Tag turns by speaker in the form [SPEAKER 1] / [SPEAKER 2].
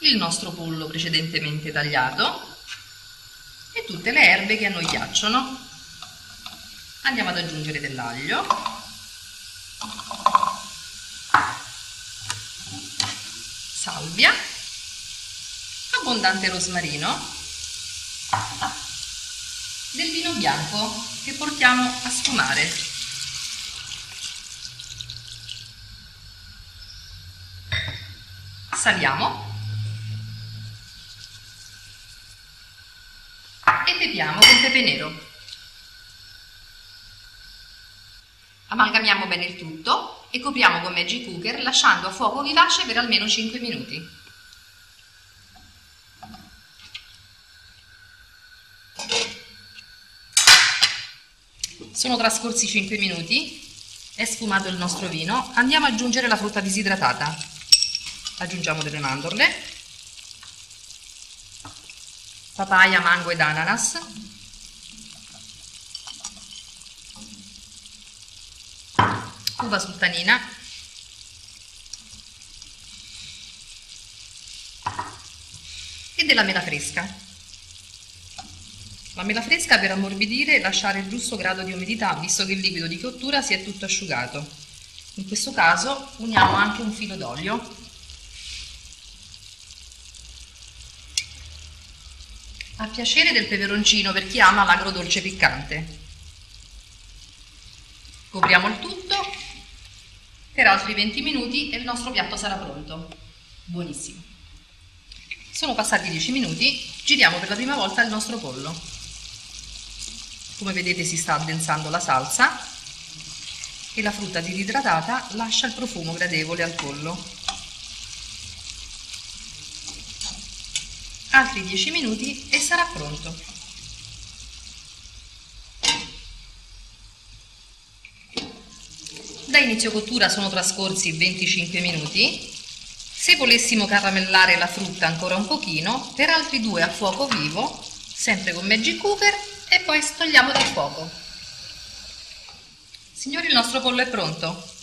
[SPEAKER 1] il nostro pollo precedentemente tagliato e tutte le erbe che a noi piacciono. Andiamo ad aggiungere dell'aglio, salvia, abbondante rosmarino, del vino bianco che portiamo a sfumare. Saliamo pepiamo con pepe nero. Amalgamiamo bene il tutto e copriamo con Magic Cooker lasciando a fuoco vivace per almeno 5 minuti. Sono trascorsi 5 minuti, è sfumato il nostro vino, andiamo ad aggiungere la frutta disidratata. Aggiungiamo delle mandorle, papaya, mango ed ananas, uva sultanina, e della mela fresca. La mela fresca per ammorbidire e lasciare il giusto grado di umidità, visto che il liquido di cottura si è tutto asciugato. In questo caso uniamo anche un filo d'olio. A piacere del peperoncino per chi ama l'agrodolce piccante. Copriamo il tutto per altri 20 minuti e il nostro piatto sarà pronto. Buonissimo. Sono passati 10 minuti, giriamo per la prima volta il nostro pollo. Come vedete si sta addensando la salsa e la frutta disidratata lascia il profumo gradevole al pollo. Altri 10 minuti e sarà pronto. Da inizio cottura sono trascorsi 25 minuti. Se volessimo caramellare la frutta ancora un pochino, per altri due a fuoco vivo, sempre con Magic Cooker, e poi togliamo dal fuoco. Signori, il nostro pollo è pronto.